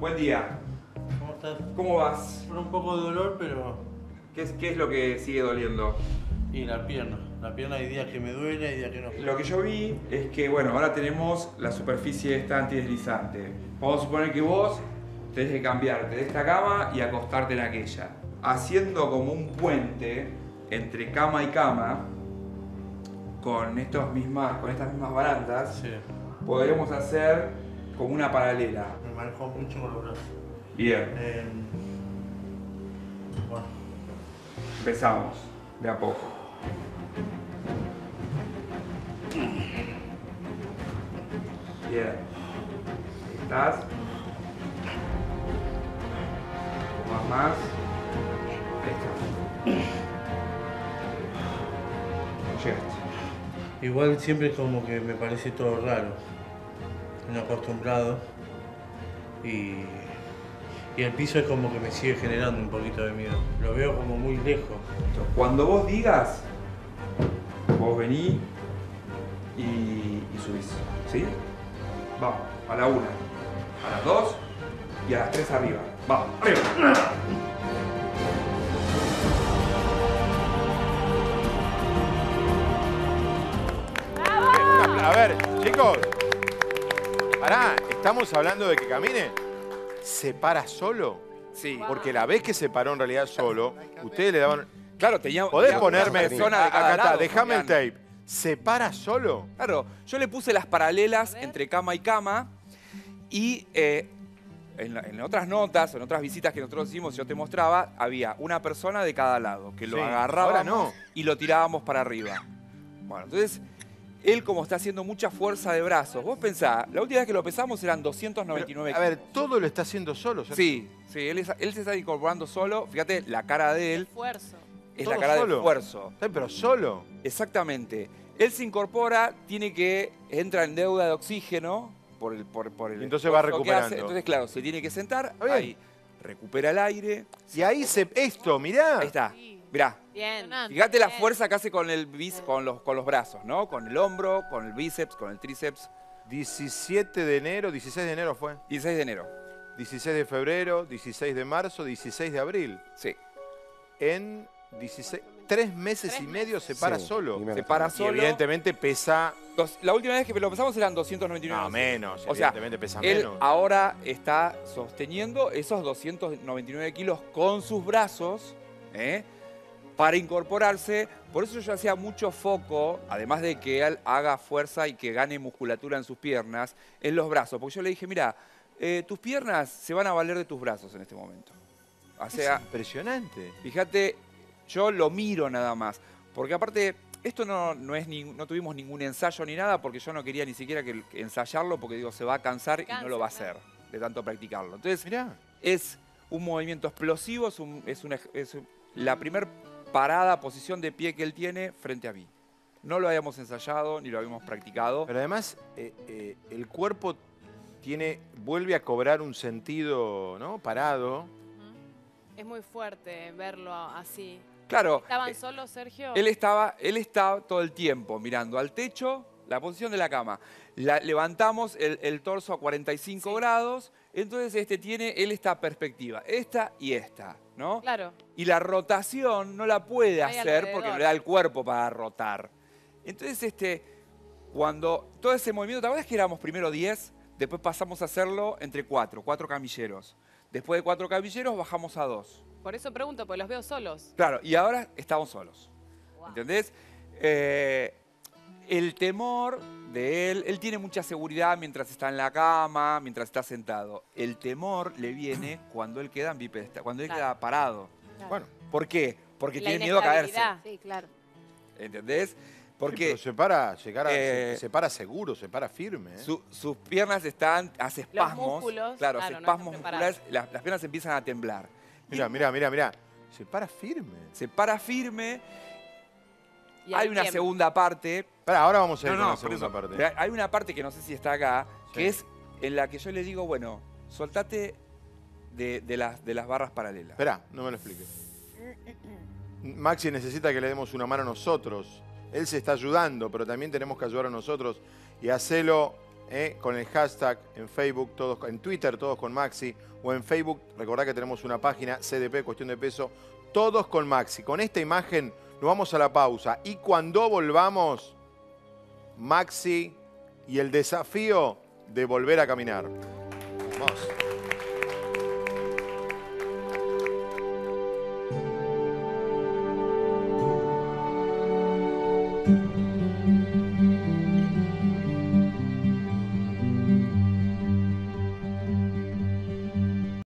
Buen día. ¿cómo estás? ¿Cómo vas? Con un poco de dolor, pero. ¿Qué es, qué es lo que sigue doliendo? Y la pierna. La pierna hay días que me duele, hay días que no. Lo que yo vi es que, bueno, ahora tenemos la superficie esta antideslizante. Vamos a suponer que vos tenés que cambiarte de esta cama y acostarte en aquella. Haciendo como un puente entre cama y cama, con, estos mismas, con estas mismas barandas, Sí, podremos hacer como una paralela. me manejo mucho con los brazos. Bien, Eh, bueno, empezamos de a poco. Bien. Ahí estás. Un poco más. Ahí estás. Llegaste. igual siempre como que me parece todo raro. No acostumbrado. Y. Y el piso es como que me sigue generando un poquito de miedo. Lo veo como muy lejos. Cuando vos digas, vos vení y, y subís. ¿Sí? Vamos, a la una, a las dos y a las tres arriba. Vamos, arriba. A ver, chicos. Estamos hablando de que camine. ¿Se para solo? Sí. Porque la vez que se paró en realidad solo, ustedes le daban. Claro, tenía. ¿Podés tenía ponerme. una persona de Acá cada está, lado, déjame el tape. ¿Se para solo? Claro, yo le puse las paralelas entre cama y cama y eh, en, en otras notas, en otras visitas que nosotros hicimos, yo te mostraba, había una persona de cada lado que lo Sí, no. y lo tirábamos para arriba. Bueno, entonces, él como está haciendo mucha fuerza de brazos, vos pensá, la última vez que lo pesamos eran 299 Pero, a ver, todo lo está haciendo solo. Sí, sí, él, es- él se está incorporando solo. Fíjate, la cara de él Esfuerzo. es Todo la cara solo. de esfuerzo. Pero solo. Exactamente. Él se incorpora, tiene que, entra en deuda de oxígeno por el, por, por el Y entonces va recuperando. Entonces, claro, se tiene que sentar, ahí recupera el aire. Y ahí se. Esto, mirá. Ahí está. Mirá. Bien. Fíjate la fuerza que hace con, el bis- con, los, con los brazos, ¿no? Con el hombro, con el bíceps, con el tríceps. 17 de enero, 16 de enero fue. 16 de enero. 16 de febrero, 16 de marzo, 16 de abril. Sí. En 16. Tres meses Tres y medio meses. se para Sí, solo. Se para Y solo. evidentemente pesa. Dos- la última vez que lo pensamos eran 299. No, menos. O sea, evidentemente pesa Él menos. ahora está sosteniendo esos 299 kilos con sus brazos ¿eh? Para incorporarse. Por eso yo hacía mucho foco, además de que él haga fuerza y que gane musculatura en sus piernas, en los brazos. Porque yo le dije, mira, eh, tus piernas se van a valer de tus brazos en este momento. O sea, es impresionante. fíjate, yo lo miro nada más. Porque aparte, esto no, no es ni- no tuvimos ningún ensayo ni nada, porque yo no quería ni siquiera que, que ensayarlo, porque digo, se va a cansar y no lo va a hacer de tanto practicarlo. Entonces, Mirá. es un movimiento explosivo, es, un- es una- es la primer parada, posición de pie que él tiene frente a mí. No lo habíamos ensayado ni lo habíamos practicado. Pero además, eh, eh, el cuerpo tiene, vuelve a cobrar un sentido ¿no? parado. Es muy fuerte verlo así. Claro, ¿Estaban eh, solos, Sergio? Él estaba, él estaba todo el tiempo mirando al techo, la posición de la cama. La- levantamos el, el torso a 45 Sí. grados, entonces este tiene él esta perspectiva, esta y esta, ¿no? Claro. Y la rotación no la puede hacer porque no le da el cuerpo para rotar. Entonces, este, cuando todo ese movimiento, ¿te acuerdas que éramos primero 10? Después pasamos a hacerlo entre 4, 4 camilleros. Después de 4 camilleros bajamos a 2. Por eso pregunto, porque los veo solos. Claro, y ahora estamos solos. Guau. ¿Entendés? Eh, el temor de él, él tiene mucha seguridad mientras está en la cama, mientras está sentado. El temor le viene cuando él queda en bipedestal, cuando él Claro. queda parado. Claro. Bueno, ¿Por qué? Porque La tiene miedo a caerse. inestabilidad. Sí, claro. ¿Entendés? sí, Porque pero se para, se para, eh, se, se para seguro, se para firme. ¿eh? su- sus piernas están, hace espasmos. músculos, claro, claro, no espasmos musculares, las, las piernas empiezan a temblar. Mira, mira, mira, mira. Se para firme. Se para firme. Y Hay una tiempo. segunda parte Pará, ahora vamos a ir No, con no, la segunda eso. parte. Pero Hay una parte que no sé si está acá, que es en la que yo le digo, bueno, soltate de, de las, de las barras paralelas. Esperá, no me lo expliques. Maxi necesita que le demos una mano a nosotros. Él se está ayudando, pero también tenemos que ayudar a nosotros y hacerlo ¿eh? con el hashtag en Facebook, todos, en Twitter, todos con Maxi, o en Facebook, recordad que tenemos una página, CDP, cuestión de peso, todos con Maxi. Con esta imagen nos vamos a la pausa. Y cuando volvamos, Maxi y el desafío de volver a caminar. Vamos.